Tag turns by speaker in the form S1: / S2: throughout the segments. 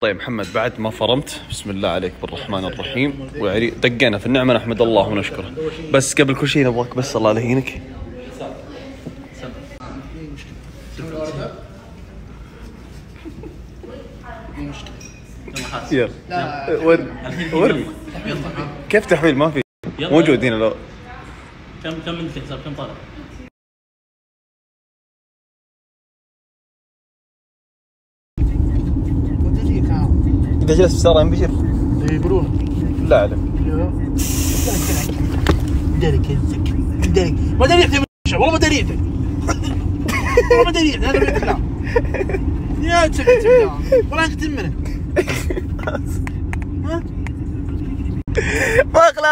S1: طيب محمد بعد ما فرمت بسم الله عليك بالرحمن الرحيم. وعري دقينا في النعمة نحمد الله ونشكره. بس قبل كل شيء نبغاك بس الله يهينك. يلا. كيف تحميل ما في. موجود هنا لو.
S2: كم كم حساب كم طالع؟
S1: انت جلست في ساره ام بشر
S3: يقولون.
S1: لا أعلم.
S3: درك درك ما دري يحتمل والله ما يحتمل والله ما دري يحتمل هذا من الكلام يا تسكت والله انت منه
S1: مقلب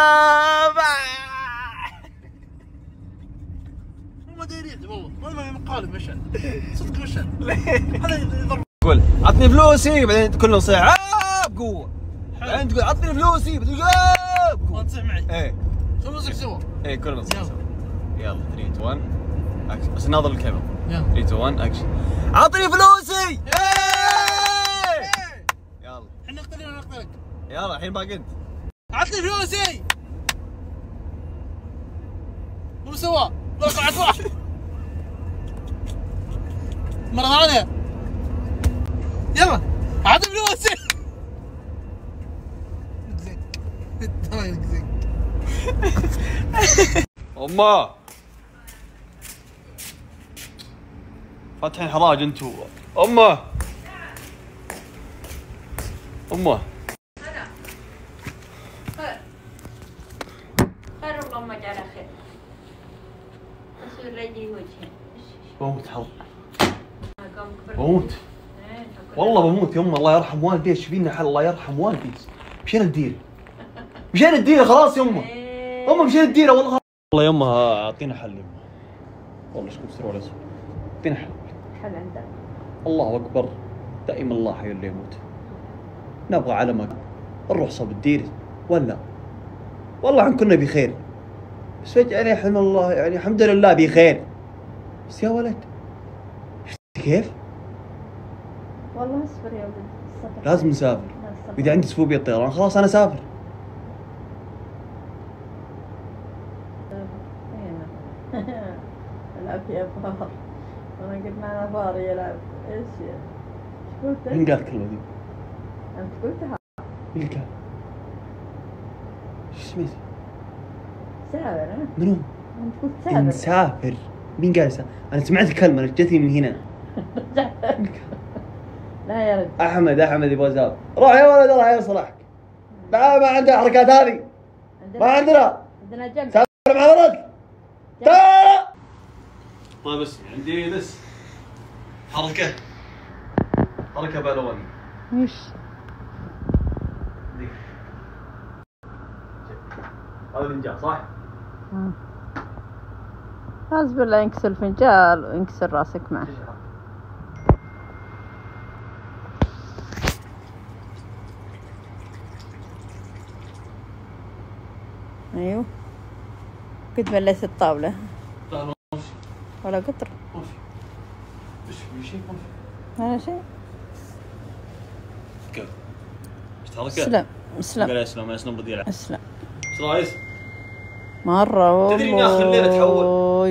S3: ما يحتمل والله. والله ما مقالب مشهد صدق مشهد. هذا يضرب.
S1: تقول عطني فلوسي بعدين كلهم صيح بقوة. بعدين تقول عطني فلوسي بعدين تقول آه بقوة.
S3: تصيح معي إيه. نصك سوا؟
S1: إيه كلنا
S3: يلا.
S1: سوا. يلا 3 2 1 اكشن بس ناظر الكاميرا.
S3: يلا.
S1: 3 2 1 اكشن عطني فلوسي! إيه! يلا.
S3: إحنا نقتل أنا نقتلك؟
S1: يلا الحين باقي أنت.
S3: عطني فلوسي! مو سوا. قعد واحد مرة ثانية. يلا عطني فلوسي.
S1: أمه. فاتحين حراج انتو. أمه. أمه.
S4: خير خير اجعله خير بس وجهه
S1: بموت حظ. بموت. والله بموت يما الله يرحم والدي شوفي لنا حل الله يرحم والدي مشينا الديره مشينا الديره خلاص يما
S4: إيه.
S1: أمه مشينا الديره والله. والله يما أعطينا حل يما والله إيش كنت ولا أسوي أعطينا حل.
S4: حل عندك.
S1: الله أكبر. دائما الله حي اللي يموت. نبغى علمك نروح صوب الديره ولا؟ والله عن كنا بخير. بس فجأة يعني الحمد الله يعني الحمد لله بخير. بس يا ولد شفت كيف؟
S4: والله اصبر يا ولد.
S1: لازم نسافر. واذا عندي سفوبيا الطيران خلاص أنا اسافر
S4: إيه. العب يا فار أنا قلت معنا فار يلعب إيش قلت؟
S1: مين قال الكلمة ذي؟
S4: انت قلتها؟
S1: مين قال؟ شو سميت؟
S4: سافر ها؟
S1: منو؟
S4: أنت قلت سافر.
S1: نسافر مين قال يسافر؟ أنا سمعت الكلمة أنا جتني من هنا.
S4: لا يا رجل.
S1: أحمد أحمد يبغى يسافر روح يا ولد الله يصلحك لا ما عنده حركات هذه. ما
S4: عندنا.
S1: عندنا
S4: عندنا جنب.
S1: سافر مع ولد. تعال. طيب اسمع عندي بس. حركة. حركه بالوني
S4: وش
S1: هذا الانجاز صح؟
S4: اصبر لا ينكسر الفنجال وينكسر راسك معه. أيوه. قد مليت الطاولة.
S1: لا
S4: ولا قطر.
S1: ما في. إيش في شيء ما في.
S4: ولا شيء.
S1: كيف؟ إيش حركه؟
S4: أسلم أسلم.
S1: قال أسلم أسلم العب
S4: أسلم.
S1: إيش رايك؟
S4: مرة والله.
S1: تدري إني آخر الليلة أتحول؟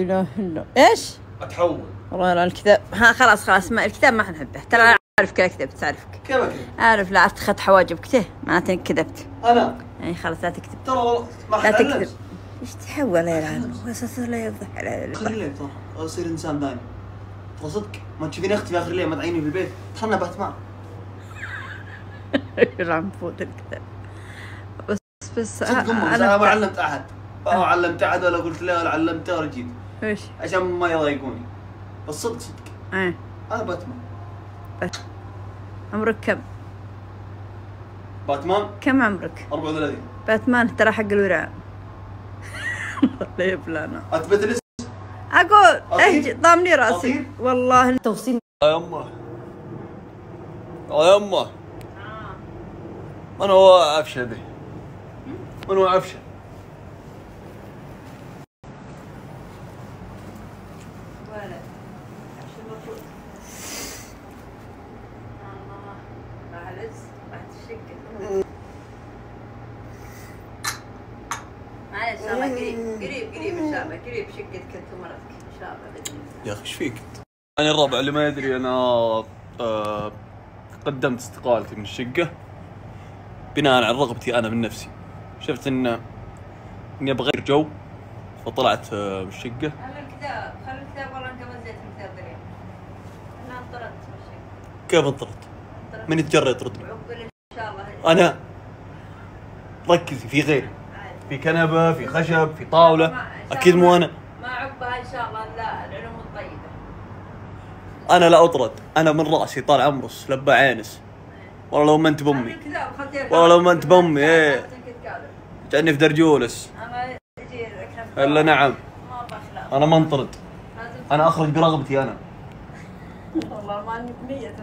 S4: لا إله إلا إيش؟
S1: أتحول.
S4: والله لا الكتاب. ها خلاص خلاص ما الكتاب ما حنحبه ترى أنا عارف كذا كذبت تعرفك
S1: كيف؟
S4: عارف لا اتخذت حواجب كته معناته إنك كذبت.
S1: أنا؟
S4: يعني خلاص لا تكذب.
S1: ترى والله ما
S4: لا تكذب. إيش تحول يا العالم لا يفضح. على
S1: آخر الليل ترى. أصير إنسان ثاني ترى صدق. ما تشوفيني اختفي آخر الليل ما تعيني في البيت. ترى أنا باتمان
S4: عم فوت الكتاب. بس بس
S1: صدق أنا ما علمت أحد. ما علمت أحد ولا قلت له ولا علمته ولا جيت.
S4: إيش؟
S1: عشان ما يضايقوني. بس صدق صدق.
S4: إيه.
S1: أنا باتمان.
S4: عمرك كم؟
S1: باتمان؟
S4: كم عمرك؟
S1: 34
S4: باتمان ترى حق الوراء والله يبلانا
S1: اثبت لي
S4: أقول.
S1: أطير؟
S4: اهج ضامني رأسي.
S1: أطير؟
S4: والله. التوصيل
S1: يا يمه يا يمه من هو عفشه ذي؟ من هو عفشه؟
S4: ان قريب قريب قريب ان شاء الله قريب شقتك انت ومرتك ان شاء الله
S1: يا أخي إيش فيك أنت؟ أنا الربع اللي ما يدري أنا آه قدمت استقالتي من الشقة بناء على رغبتي أنا من نفسي. شفت إن إني أبغى أغير جو فطلعت آه من الشقه
S4: خلي الكتاب خلي الكتاب والله انت مزيت الكتاب ذريع أنا انطردت
S1: كيف انطرت؟
S4: انطردت.
S1: من يتجرأ يطردني؟
S4: إن شاء الله.
S1: أنا ركزي في غيري. في كنبة في خشب في
S4: طاولة.
S1: أكيد مو أنا.
S4: ما عقبها إن شاء الله لا العلوم الطيبة.
S1: أنا لا أطرد. أنا من رأسي طال عمرس لبى عينس. والله لو ما انت
S4: بأمي.
S1: والله لو ما.
S4: لا تنكت قادر.
S1: جاني في درجولس. إلا نعم. أنا ما انطرد. أنا أخرج برغبتي أنا.
S4: والله ما نية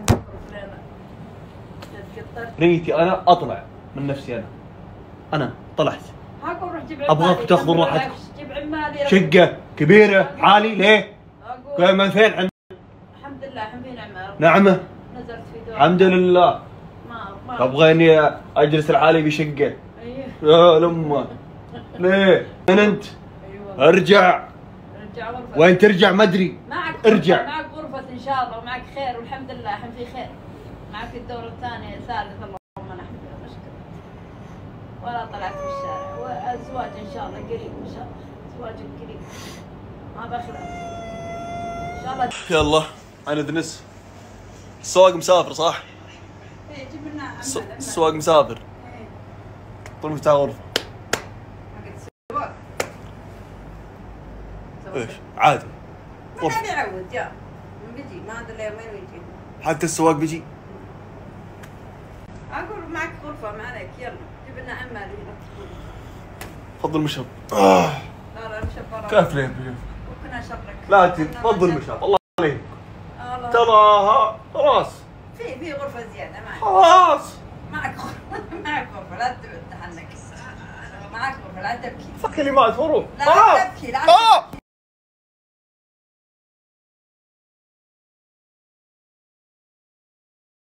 S1: ريتي أنا أطلع من نفسي أنا. أنا طلعت.
S4: العفش، جيب عمالي.
S1: شقة كبيرة عالي ليه؟ من فين عند
S4: الحمد لله الحين في نعمة.
S1: نعمه
S4: نزلت في دور
S1: الحمد لله. أبغى اني أجلس العالي بشقة.
S4: أيوه.
S1: يا لمه ليه؟ من أنت؟
S4: أيوه.
S1: أرجع.
S4: رجع غرفة.
S1: وين ترجع؟ ما أدري.
S4: معك
S1: ارجع.
S4: غرفة معك غرفة إن شاء الله ومعك خير والحمد لله الحين في خير. معك الدور الثاني الثالث اللهم نحمد مشكلة ولا طلعت في الشارع. والزواج إن شاء الله قريب إن شاء الله. زواجك قريب. ما بخلف إن شاء الله.
S1: يلا أنا دنس. السواق مسافر صح؟
S4: إيه، جيب لنا
S1: الس-
S4: عمال- عمال.
S1: السواق مسافر. طول مفتاح
S4: غرفة.
S1: إيش؟ عادي.
S4: ما. حد يعود يا بيجي. ما أدري ويجي
S1: حتى السواق بيجي.
S4: أقول معك غرفة ما عليك. يلا. جيب لنا عمال هنا
S1: تفضل آه.
S4: لا لا مشبرة
S1: كيف ليه
S4: ممكن اشرك
S1: لا تفضل مشهد. الله عليك.
S4: الله.
S1: تراها. خلاص.
S4: في في غرفة زيادة معك
S1: خلاص.
S4: معك معك غرفة لا تحنك معك غرفة لا تبكي.
S1: كلمات حروف
S4: لا تبكي لا. تبكي